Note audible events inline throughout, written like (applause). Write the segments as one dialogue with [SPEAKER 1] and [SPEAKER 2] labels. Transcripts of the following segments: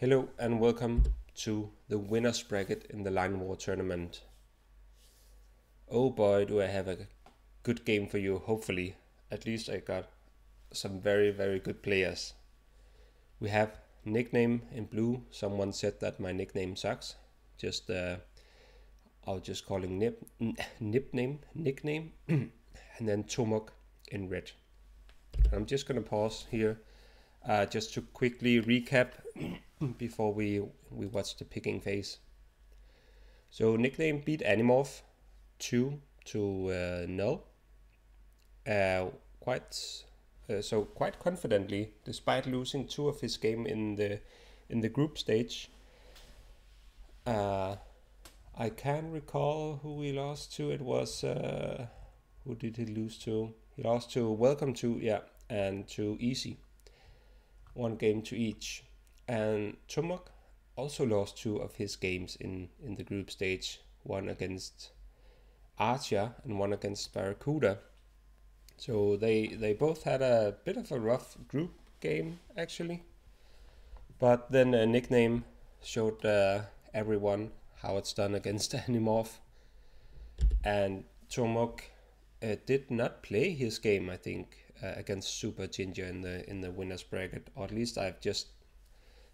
[SPEAKER 1] Hello and welcome to the winner's bracket in the Line War tournament. Oh boy, do I have a good game for you, hopefully. At least I got some very, very good players. We have nickname in blue. Someone said that my nickname sucks. Just, uh, I'll just call him nip, nip name, nickname, (clears throat) and then Tomok in red. I'm just gonna pause here uh, just to quickly recap (coughs) before we we watch the picking phase. So nickname beat Animorph two to uh, null. Uh, quite uh, so quite confidently, despite losing two of his game in the in the group stage. Uh, I can recall who he lost to. It was uh, who did he lose to? He lost to Welcome to yeah, and to Easy. One game to each, and Tomok also lost two of his games in in the group stage. One against Archer and one against Barracuda. So they they both had a bit of a rough group game actually, but then a nickname showed uh, everyone how it's done against (laughs) Animorph, and Tomok uh, did not play his game. I think uh, against Super Ginger in the in the winners bracket, or at least I've just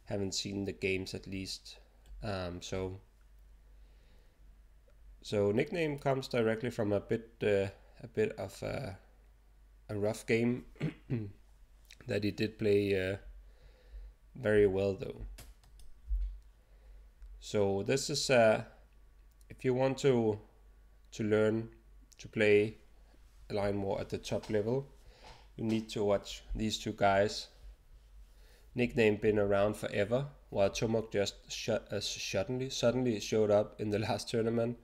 [SPEAKER 1] haven't seen the games at least. Um, so so nickname comes directly from a bit uh, a bit of a, a rough game (clears throat) that he did play uh, very well though. So this is uh, if you want to to learn to play a Line War at the top level, you need to watch these two guys. Nickname been around forever, while Tomok just shut, uh, suddenly suddenly showed up in the (laughs) last tournament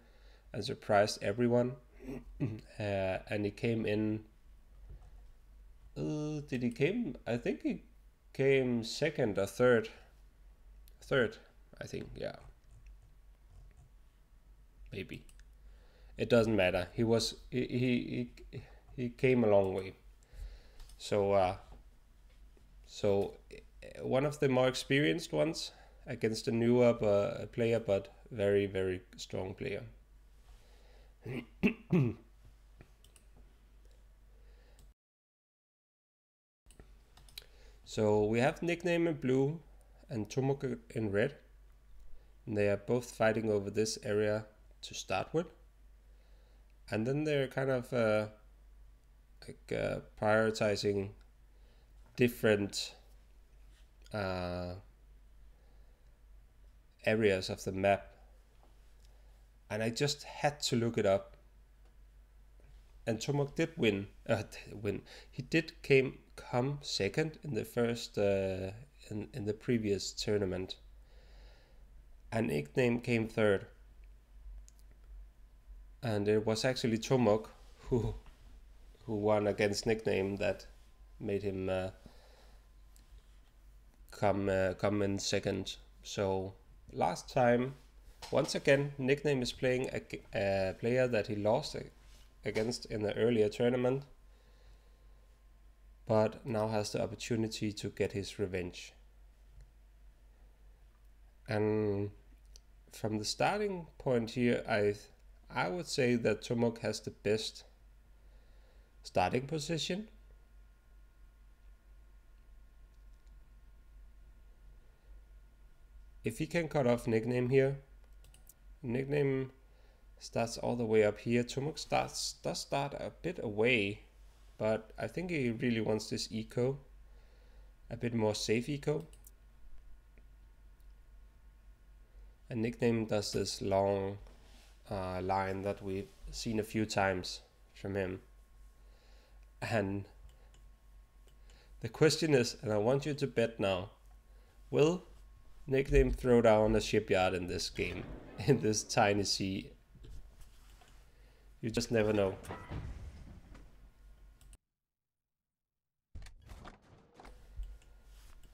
[SPEAKER 1] and surprised everyone. (clears throat) uh, and he came in. Uh, did he came? I think he came second or third. Third, I think. Yeah. Maybe. It doesn't matter. He was he he he, he came a long way. So uh, so uh, one of the more experienced ones against a newer uh, player, but very very strong player. so we have nickname in blue and Tomok in red. And they are both fighting over this area to start with. And then they're kind of uh, like uh, prioritizing different uh, areas of the map and I just had to look it up. And Tomok did win. Uh, (laughs) win. He did came come second in the first uh, in in the previous tournament. And nickname came third. And it was actually Tomok who (laughs) who won against nickname that made him uh, come uh, come in second. So last time once again, Nickname is playing a, a player that he lost against in the earlier tournament, but now has the opportunity to get his revenge. And from the starting point here, I I would say that Tomok has the best starting position. If he can cut off nickname here, nickname starts all the way up here. Tomok starts does start a bit away, but I think he really wants this eco, a bit more safe eco. And nickname does this long uh, line that we've seen a few times from him. And the question is, and I want you to bet now, will nickname throw down a shipyard in this game? (laughs) in this tiny sea. You just never know.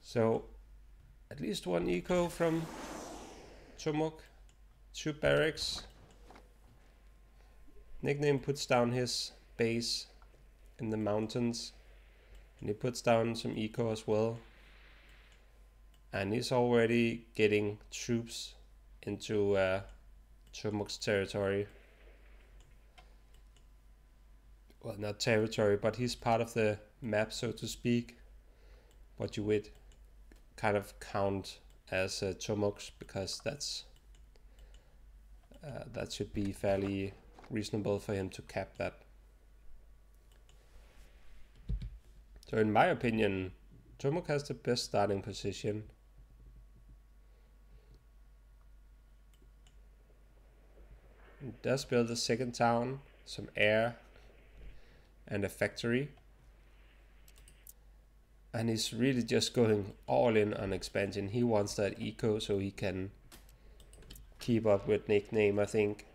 [SPEAKER 1] So, at least one eco from Tomok, two barracks. Nickname puts down his base in the mountains, and he puts down some eco as well. And he's already getting troops into uh, territory. Well, not territory, but he's part of the map, so to speak. What you would kind of count as uh, because that's uh, that should be fairly reasonable for him to cap that. So in my opinion, Tomok has the best starting position. Does build a second town, some air, and a factory. And he's really just going all in on expansion. He wants that eco so he can keep up with nickname, I think.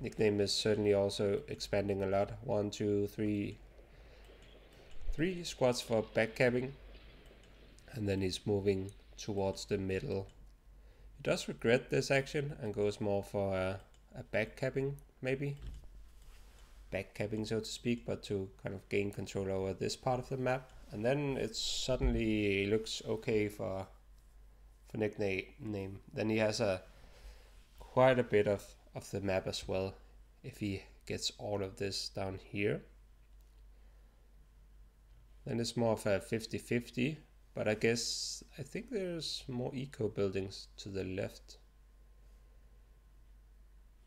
[SPEAKER 1] Nickname is certainly also expanding a lot. One, two, three, three squads for back capping And then he's moving towards the middle. He does regret this action and goes more for a, a backcapping, maybe. Back capping so to speak, but to kind of gain control over this part of the map. And then it suddenly looks okay for for nickname. Name then he has a quite a bit of, of the map as well if he gets all of this down here. Then it's more of a 50-50, but I guess I think there's more eco buildings to the left.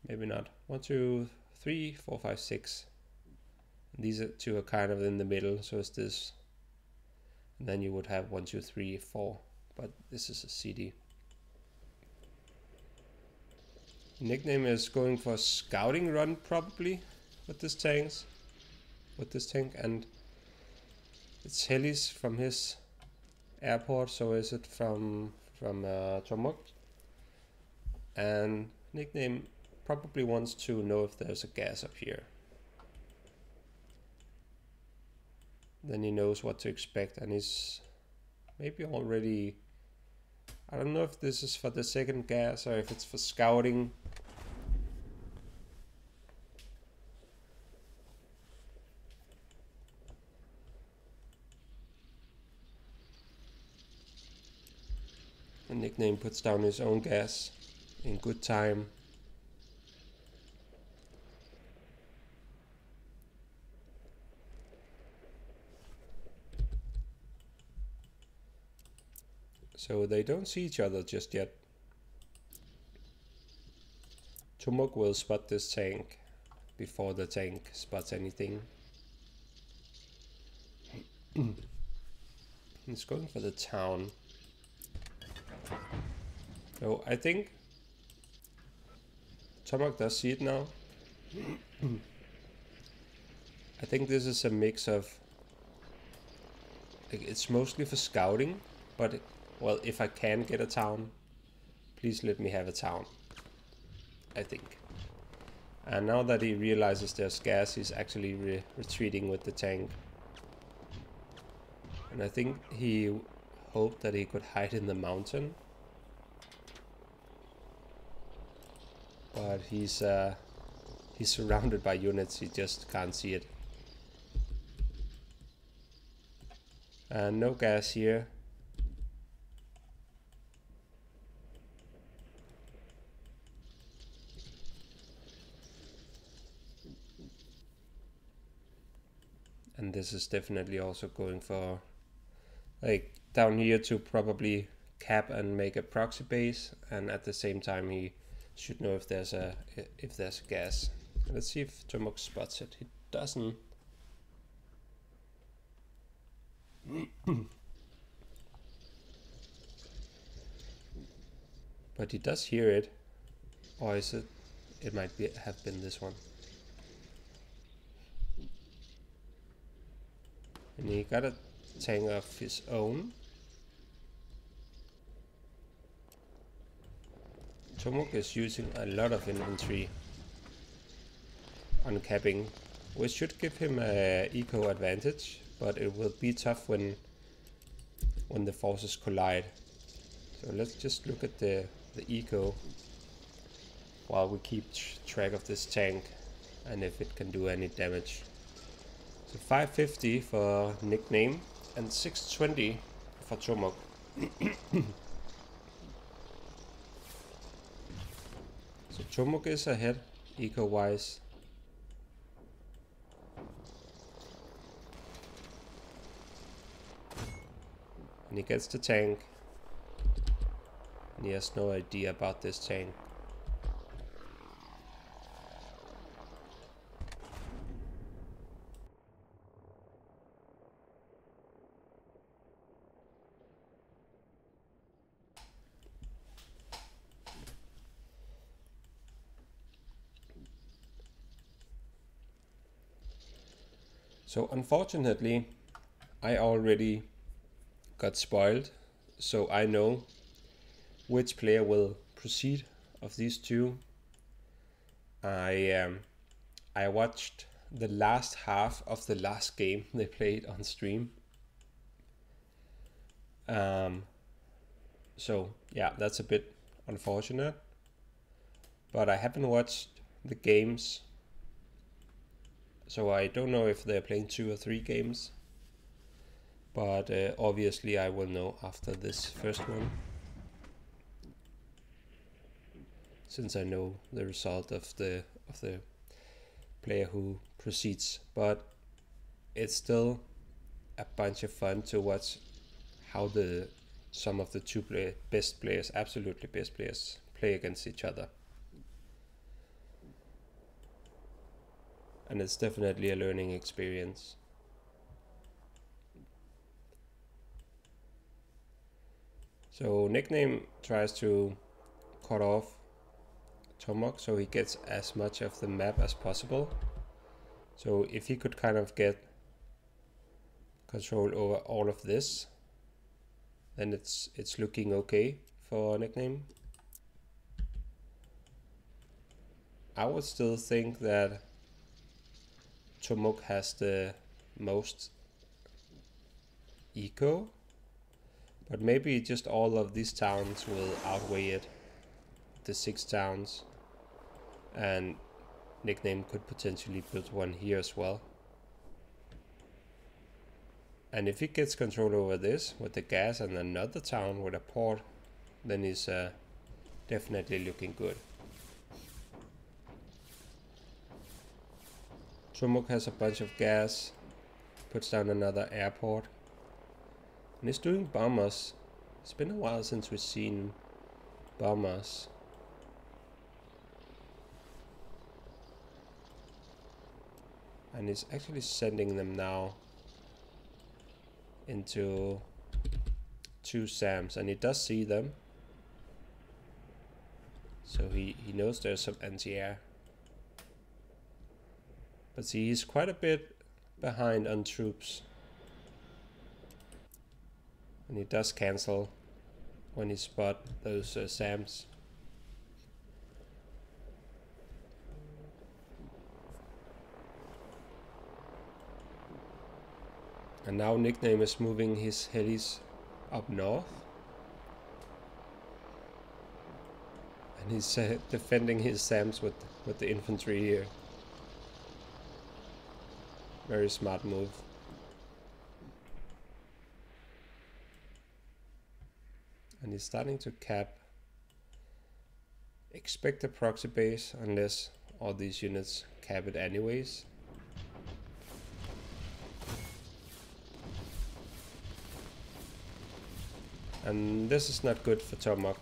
[SPEAKER 1] Maybe not. One, two, three, four, five, six. These two are kind of in the middle, so it's this. And then you would have one, two, three, four, but this is a CD. Nickname is going for scouting run probably with this tanks with this tank and it's helis from his airport so is it from from uh, Tomok and nickname probably wants to know if there's a gas up here. Then he knows what to expect and he's maybe already I don't know if this is for the second gas or if it's for scouting nickname puts down his own gas in good time. So they don't see each other just yet. Tomok will spot this tank before the tank spots anything. (clears throat) He's going for the town. So I think Tomok does see it now. I think this is a mix of it's mostly for scouting, but well, if I can get a town, please let me have a town. I think. And now that he realizes there's gas, he's actually re retreating with the tank. And I think he hoped that he could hide in the mountain. But he's uh, he's surrounded by units. He just can't see it. And no gas here. And this is definitely also going for like down here to probably cap and make a proxy base and at the same time he should know if there's a if there's a gas. Let's see if Tomok spots it. He doesn't. (clears throat) but he does hear it. Or is it? It might be have been this one. And he got a tank of his own. Tomok is using a lot of infantry on capping, which should give him a eco advantage, but it will be tough when when the forces collide. So let's just look at the, the eco while we keep track of this tank and if it can do any damage. So 550 for nickname and 620 for Tomok. (coughs) so Tomok is ahead, eco-wise. And he gets the tank. And he has no idea about this tank. So unfortunately, I already got spoiled, so I know which player will proceed of these two. I um, I watched the last half of the last game they played on stream. Um, so yeah, that's a bit unfortunate. But I haven't watched the games, so I don't know if they're playing two or three games but uh, obviously I will know after this first one. Since I know the result of the of the player who proceeds but it's still a bunch of fun to watch how the some of the two play, best players absolutely best players play against each other and it's definitely a learning experience So nickname tries to cut off Tomok so he gets as much of the map as possible. So if he could kind of get control over all of this, then it's it's looking okay for nickname. I would still think that Tomok has the most eco but maybe just all of these towns will outweigh it. The six towns. And nickname could potentially build one here as well. And if he gets control over this with the gas and another town with a port, then he's uh, definitely looking good. Tomok has a bunch of gas, puts down another airport. And he's doing bombers. It's been a while since we've seen bombers. And he's actually sending them now into two SAMs. And he does see them. So he, he knows there's some anti-air. But see, he's quite a bit behind on troops. And he does cancel when he spot those uh, SAMs. And now Nickname is moving his helis up north. And he's uh, defending his SAMs with, with the infantry here. Very smart move. and he's starting to cap expect a proxy base unless all these units cap it anyways. And this is not good for Tomok.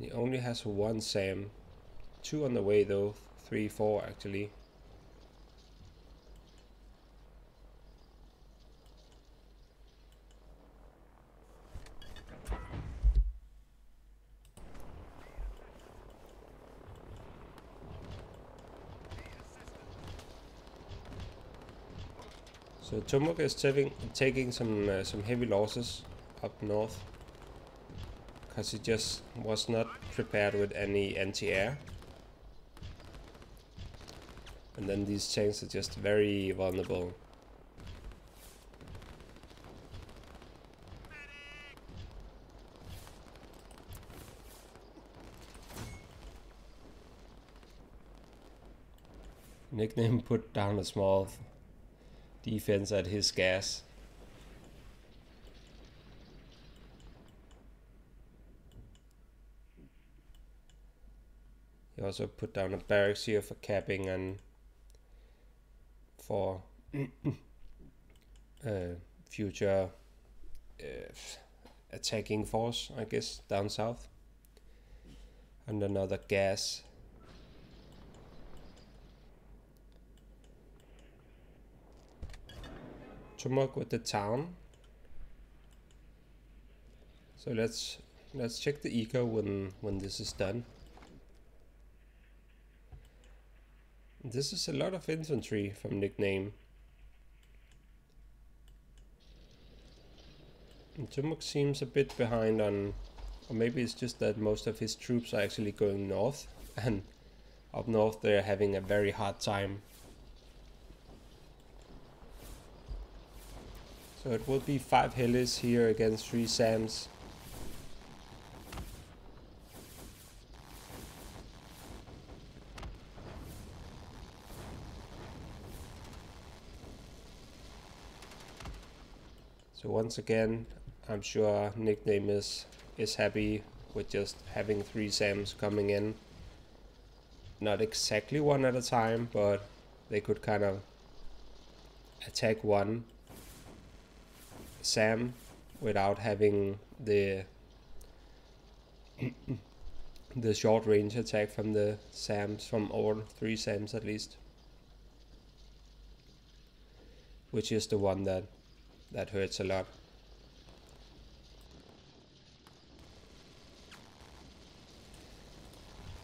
[SPEAKER 1] He only has one SAM. Two on the way though. Three, four actually. So Tomok is taking taking some uh, some heavy losses up north because he just was not prepared with any anti-air. And then these chains are just very vulnerable. Nickname put down a small defense at his gas. He also put down a barracks here for capping and for (clears throat) uh, future uh, attacking force, I guess, down south. And another gas. To Tomok with the town. So let's let's check the eco when when this is done. This is a lot of infantry from nickname. Tomok seems a bit behind on, or maybe it's just that most of his troops are actually going north, (laughs) and up north they're having a very hard time. So it will be five helis here against three Sams. Once again, I'm sure nickname is is happy with just having three Sams coming in. Not exactly one at a time, but they could kind of attack one Sam without having the (clears throat) the short range attack from the Sams from all three Sams at least. Which is the one that that hurts a lot.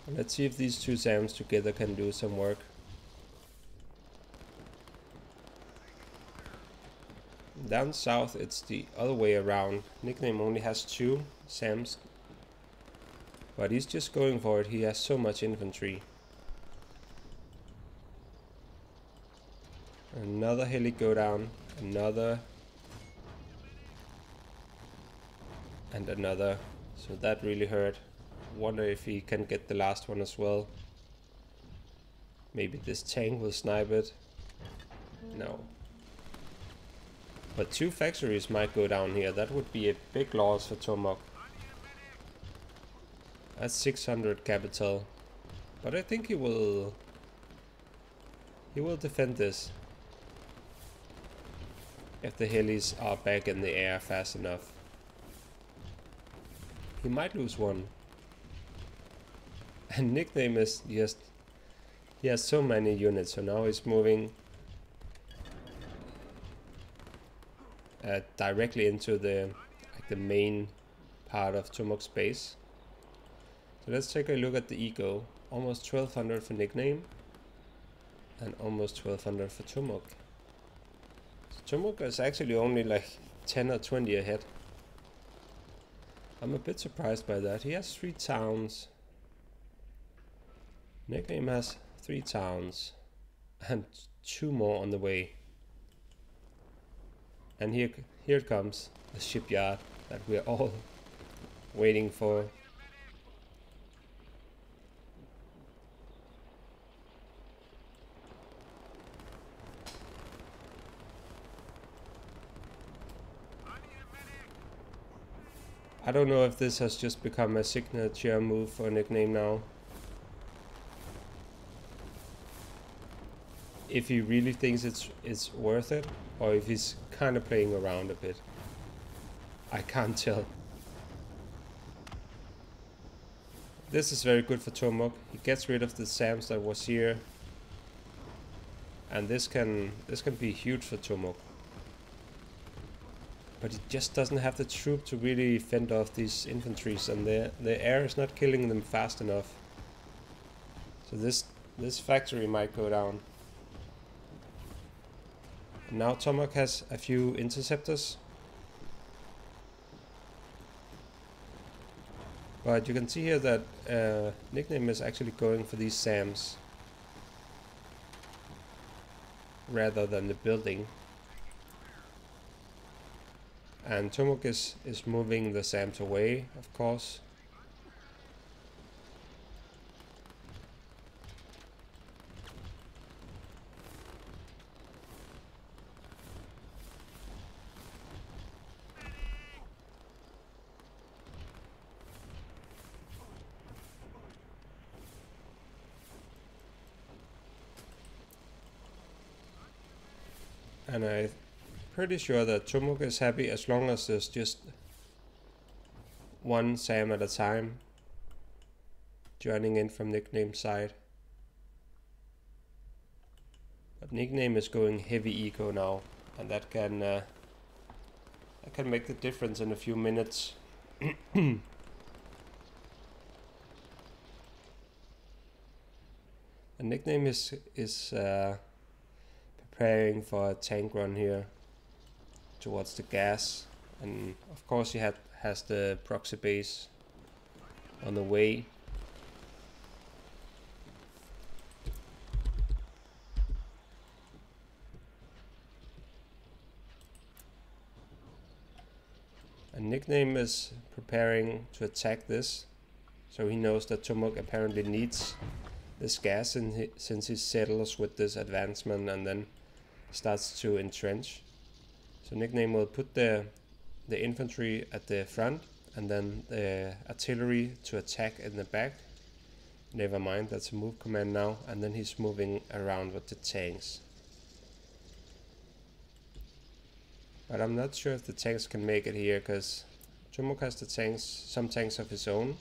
[SPEAKER 1] Let's see if these two Sams together can do some work. Down south it's the other way around. Nickname only has two Sams. But he's just going for it. He has so much infantry. Another heli go down. Another and another. So that really hurt. Wonder if he can get the last one as well. Maybe this tank will snipe it. No. But two factories might go down here. That would be a big loss for Tomok. That's 600 capital. But I think he will... He will defend this. If the helis are back in the air fast enough. He might lose one. And nickname is just... He has so many units, so now he's moving uh, directly into the like the main part of Tomok's base. So let's take a look at the eco. Almost 1200 for nickname and almost 1200 for Tomok. So Tomok is actually only like 10 or 20 ahead. I'm a bit surprised by that. He has three towns. Nickname has three towns and two more on the way. And here, here comes the shipyard that we're all (laughs) waiting for. I don't know if this has just become a signature move or nickname now. If he really thinks it's it's worth it, or if he's kind of playing around a bit. I can't tell. This is very good for Tomok. He gets rid of the Sams that was here. And this can this can be huge for Tomok but it just doesn't have the troop to really fend off these infantries and the the air is not killing them fast enough. So this this factory might go down. Now Tomok has a few interceptors. But you can see here that uh, nickname is actually going for these SAMs rather than the building and Tomok is, is moving the sand away, of course. And I pretty sure that Tomok is happy as long as there's just one Sam at a time joining in from nickname side. But nickname is going heavy eco now, and that can uh, that can make the difference in a few minutes. (coughs) a nickname is is uh, preparing for a tank run here towards the gas, and of course he had has the proxy base on the way. A nickname is preparing to attack this, so he knows that Tomok apparently needs this gas he, since he settles with this advancement and then starts to entrench. So nickname will put the the infantry at the front and then the artillery to attack in the back. Never mind, that's a move command now. And then he's moving around with the tanks. But I'm not sure if the tanks can make it here because Tomok has the tanks, some tanks of his own.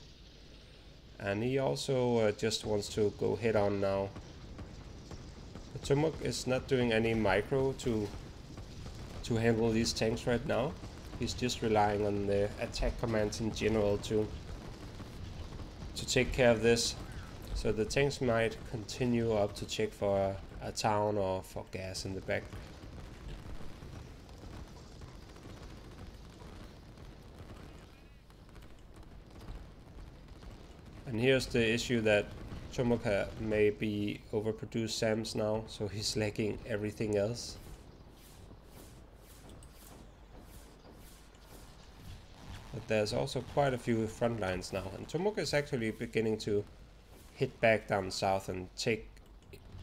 [SPEAKER 1] And he also uh, just wants to go head on now. But is not doing any micro to to handle these tanks right now. He's just relying on the attack commands in general to to take care of this. So the tanks might continue up to check for a, a town or for gas in the back. And here's the issue that Chomoka may be overproduced SAMs now, so he's lacking everything else. There's also quite a few front lines now, and Tomok is actually beginning to hit back down south and take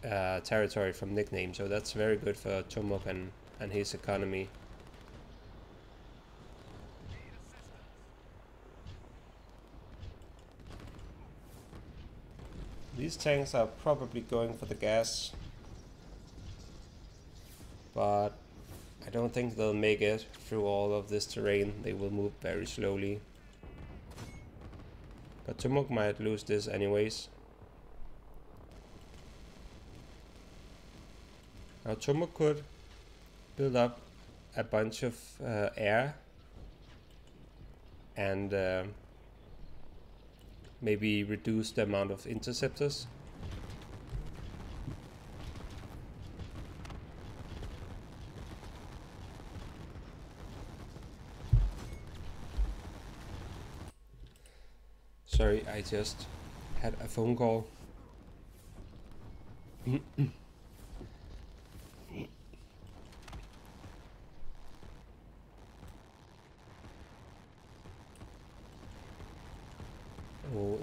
[SPEAKER 1] uh, territory from nickname, so that's very good for Tomok and, and his economy. These tanks are probably going for the gas, but I don't think they'll make it through all of this terrain. They will move very slowly. But Tomok might lose this anyways. Now Tomok could build up a bunch of uh, air and uh, maybe reduce the amount of interceptors I just had a phone call. (clears throat) oh,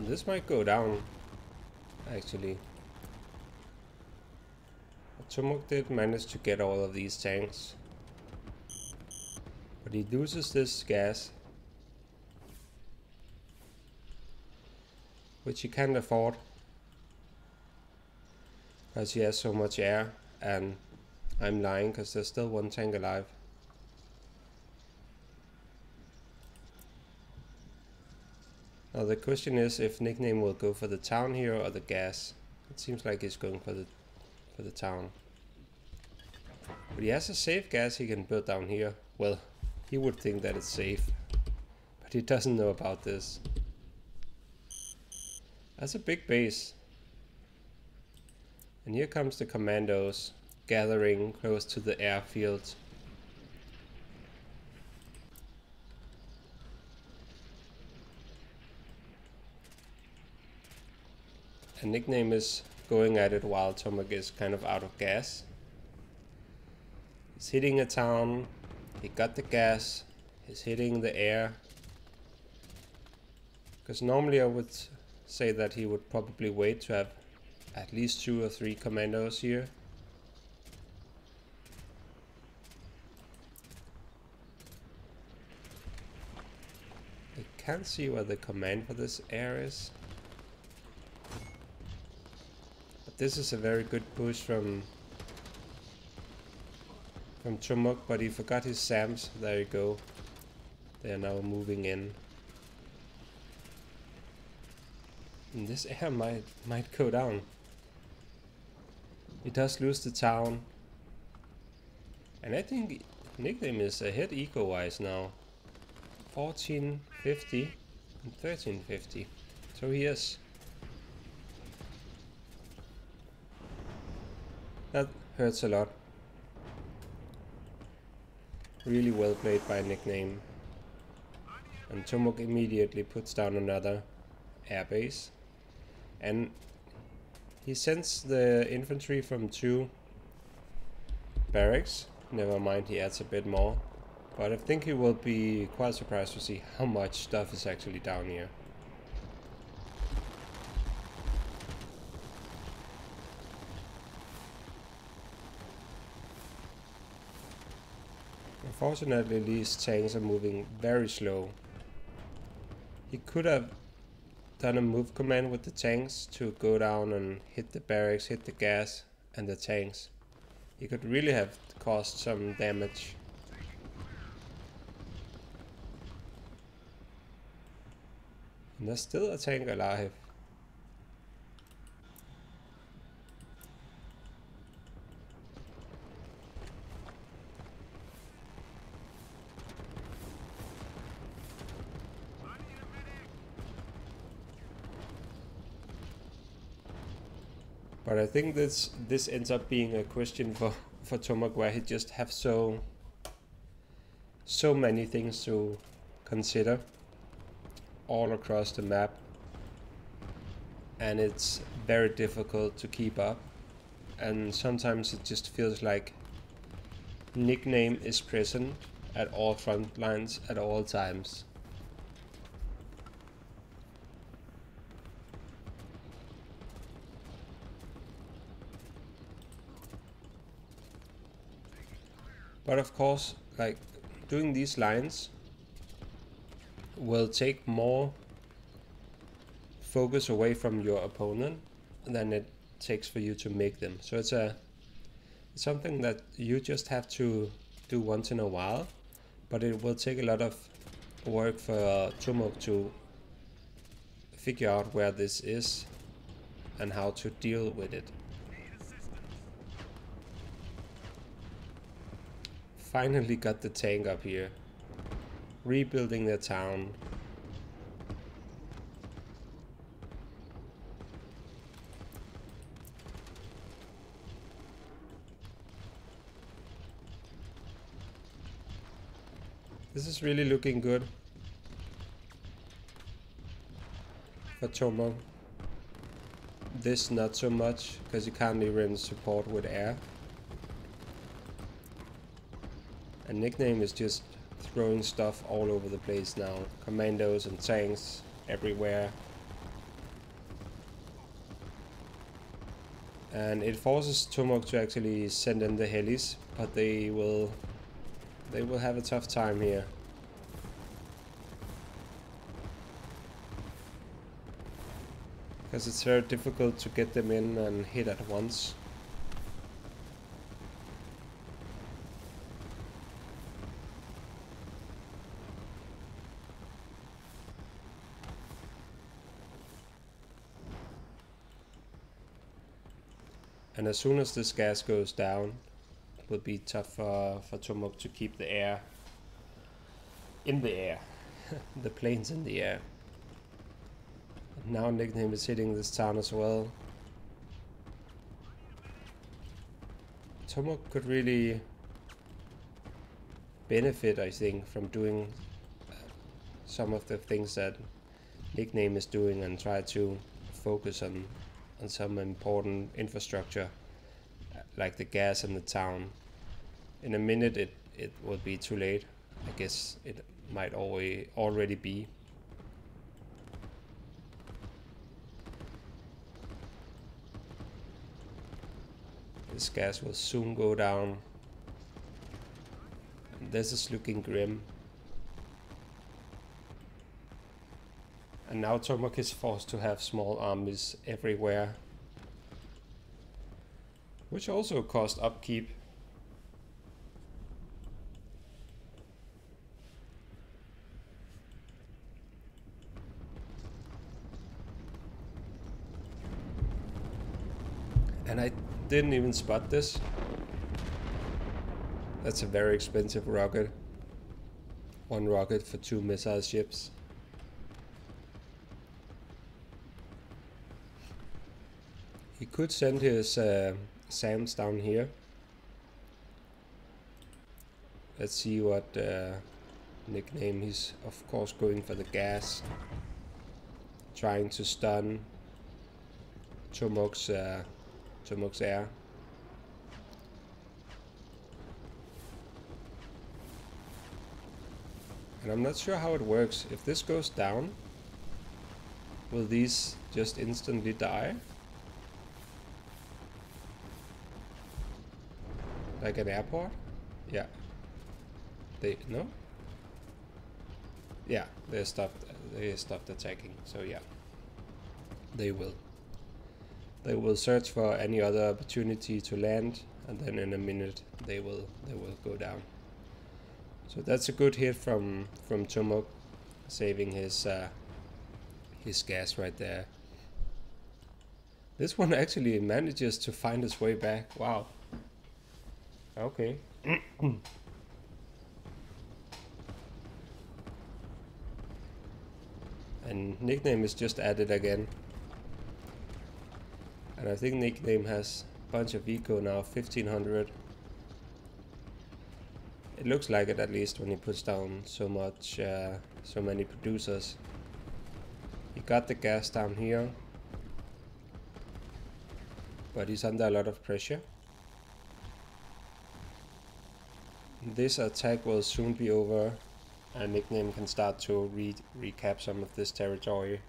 [SPEAKER 1] this might go down, actually. Tomok did manage to get all of these tanks. But he loses this gas which he can't afford because he has so much air and I'm lying because there's still one tank alive. Now the question is if nickname will go for the town here or the gas. It seems like he's going for the for the town. But he has a safe gas he can build down here. Well, he would think that it's safe. But he doesn't know about this. That's a big base. And here comes the commandos gathering close to the airfield. A nickname is going at it while Tomok is kind of out of gas. He's hitting a town, he got the gas, he's hitting the air. Because normally I would say that he would probably wait to have at least two or three commandos here. I can't see where the command for this air is. But this is a very good push from from Tomok, but he forgot his SAMs. There you go. They are now moving in. And this air might might go down. He does lose the town. And I think nickname is ahead eco-wise now. 1450 and 1350. So he is. That hurts a lot. Really well played by nickname. And Tomok immediately puts down another airbase. And he sends the infantry from two barracks. Never mind, he adds a bit more. But I think he will be quite surprised to see how much stuff is actually down here. Unfortunately, these tanks are moving very slow. He could have done a move command with the tanks to go down and hit the barracks, hit the gas and the tanks. He could really have caused some damage. And there's still a tank alive. But I think this this ends up being a question for for Tomok where he just have so so many things to consider all across the map. And it's very difficult to keep up. And sometimes it just feels like nickname is present at all front lines at all times But of course, like doing these lines will take more focus away from your opponent than it takes for you to make them. So it's a something that you just have to do once in a while, but it will take a lot of work for uh, Tomok to figure out where this is and how to deal with it. Finally got the tank up here. Rebuilding the town. This is really looking good. For Tomo. This not so much, because you can't even support with air. Nickname is just throwing stuff all over the place now. Commandos and tanks everywhere. And it forces Tomok to actually send in the helis, but they will they will have a tough time here. Because it's very difficult to get them in and hit at once. And as soon as this gas goes down, it will be tough uh, for, for Tomok to keep the air in the air. (laughs) the planes in the air. Now Nickname is hitting this town as well. Tomok could really benefit, I think, from doing uh, some of the things that Nickname is doing and try to focus on on some important infrastructure uh, like the gas in the town. In a minute it, it will be too late. I guess it might always already be. This gas will soon go down. This is looking grim. And now Tomok is forced to have small armies everywhere. Which also cost upkeep. And I didn't even spot this. That's a very expensive rocket. One rocket for two missile ships. Could send his uh, SAMs down here. Let's see what uh, nickname he's of course going for the gas. Trying to stun Tomok's, uh, Tomok's air. And I'm not sure how it works. If this goes down, will these just instantly die? Like an airport? Yeah. They no? Yeah, they stopped they stopped attacking, so yeah. They will. They will search for any other opportunity to land and then in a minute they will they will go down. So that's a good hit from from Tomok, saving his uh, his gas right there. This one actually manages to find his way back. Wow. Okay. (clears throat) and nickname is just added again. And I think nickname has a bunch of eco now, 1500 it looks like it at least when he puts down so much, uh, so many producers. He got the gas down here, but he's under a lot of pressure. This attack will soon be over and Nickname can start to re recap some of this territory,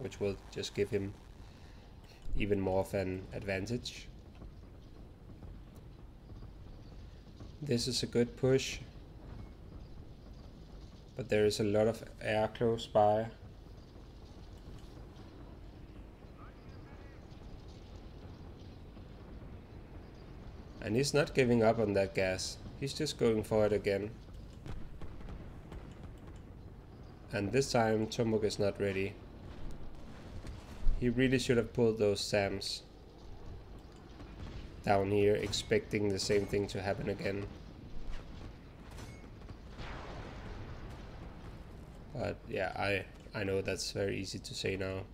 [SPEAKER 1] which will just give him even more of an advantage. This is a good push. But there is a lot of air close by. And he's not giving up on that gas. He's just going for it again. And this time Tomok is not ready. He really should have pulled those SAMs down here expecting the same thing to happen again. But yeah, I I know that's very easy to say now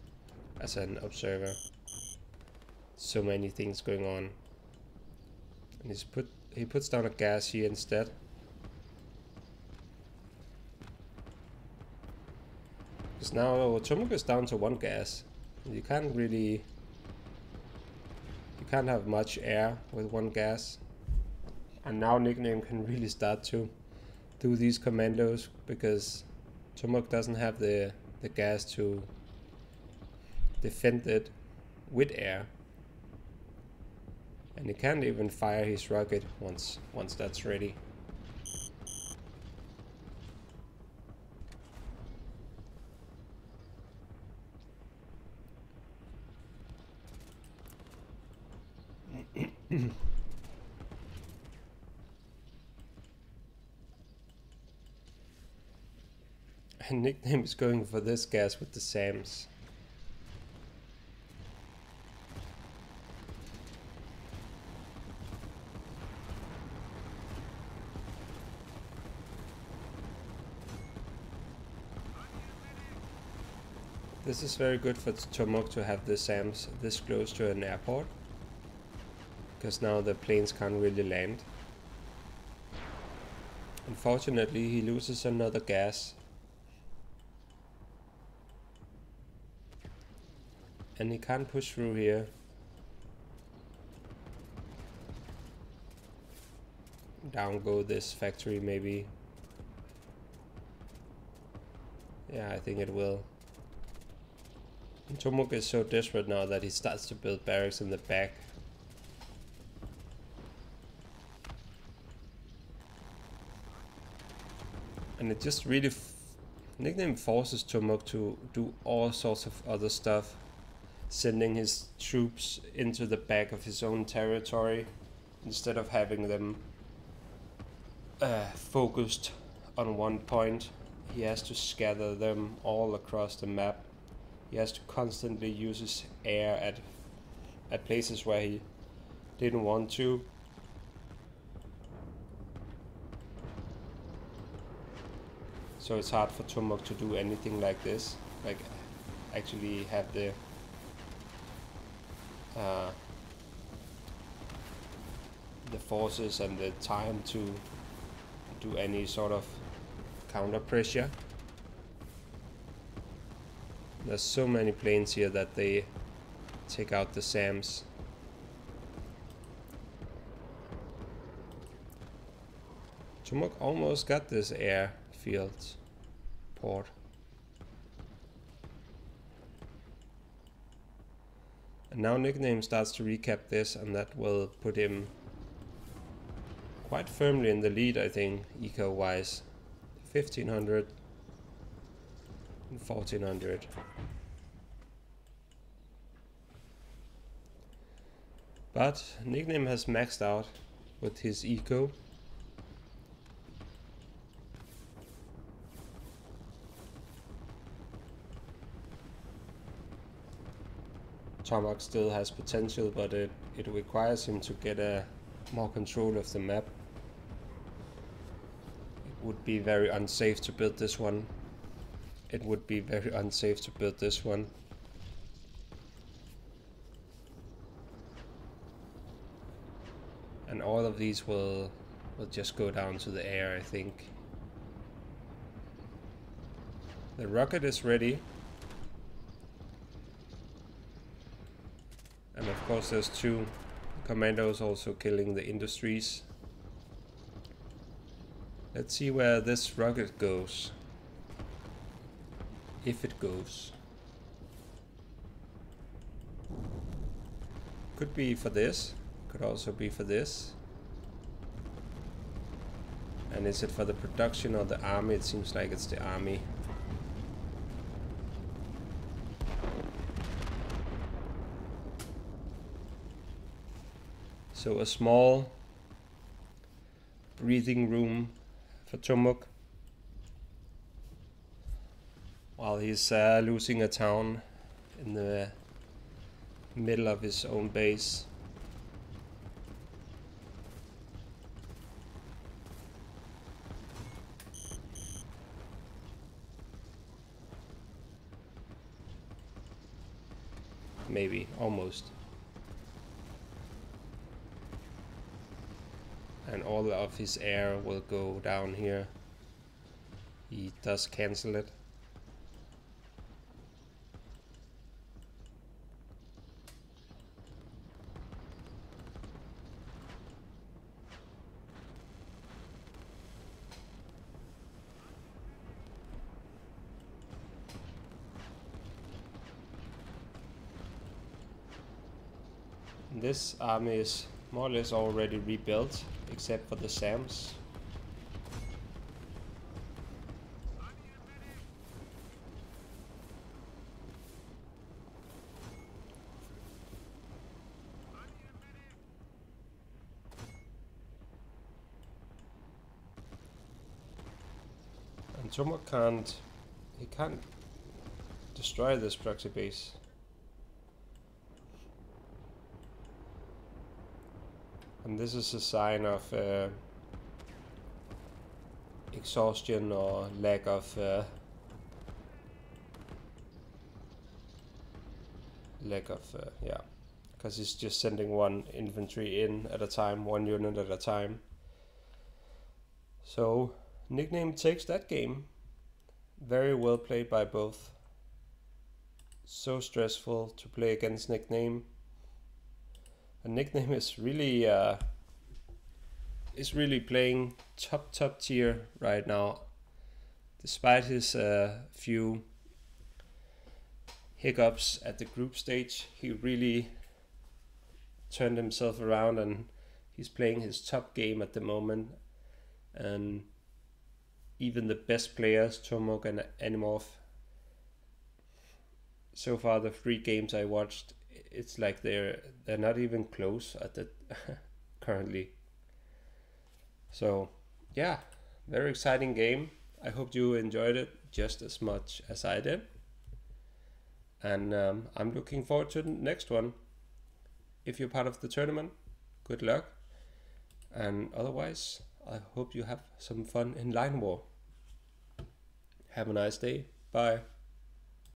[SPEAKER 1] as an observer. So many things going on. And he's put he puts down a gas here instead. Because now Tomok is down to one gas. You can't really You can't have much air with one gas. And now Nickname can really start to do these commandos because Tomok doesn't have the, the gas to defend it with air. And he can't even fire his rocket once once that's ready. (coughs) nickname is going for this gas with the SAMs. This is very good for Tomok to have the SAMs this close to an airport. Because now the planes can't really land. Unfortunately, he loses another gas And he can't push through here. Down go this factory maybe. Yeah, I think it will. Tomok is so desperate now that he starts to build barracks in the back. And it just really nickname forces Tomok to do all sorts of other stuff sending his troops into the back of his own territory instead of having them uh, focused on one point. He has to scatter them all across the map. He has to constantly use his air at at places where he didn't want to. So it's hard for Tomok to do anything like this, like actually have the uh, the forces and the time to do any sort of counter pressure. There's so many planes here that they take out the SAMs. Tomok almost got this airfield port. And now Nickname starts to recap this and that will put him quite firmly in the lead I think eco wise. 1500 and 1400. But Nickname has maxed out with his eco. Tomok still has potential, but it, it requires him to get a more control of the map. It would be very unsafe to build this one. It would be very unsafe to build this one. And all of these will will just go down to the air, I think. The rocket is ready. And of course there's two commandos also killing the industries. Let's see where this rocket goes. If it goes. Could be for this. Could also be for this. And is it for the production or the army? It seems like it's the army. So a small breathing room for Tomok he's uh, losing a town in the middle of his own base. Maybe, almost. and all of his air will go down here. He does cancel it. This army is more or less already rebuilt except for the SAMs. And Tomok can't, he can't destroy this proxy base. And this is a sign of uh, exhaustion or lack of uh, lack of uh, yeah. Because he's just sending one infantry in at a time one unit at a time. So nickname takes that game. Very well played by both. So stressful to play against nickname a nickname is really uh, is really playing top top tier right now, despite his uh, few hiccups at the group stage. He really turned himself around and he's playing his top game at the moment. And even the best players, Tomok and Animorph, so far the three games I watched, it's like they're they're not even close at the (laughs) currently. So yeah, very exciting game. I hope you enjoyed it just as much as I did. And um, I'm looking forward to the next one. If you're part of the tournament, good luck. And otherwise, I hope you have some fun in Line War. Have a nice day. Bye.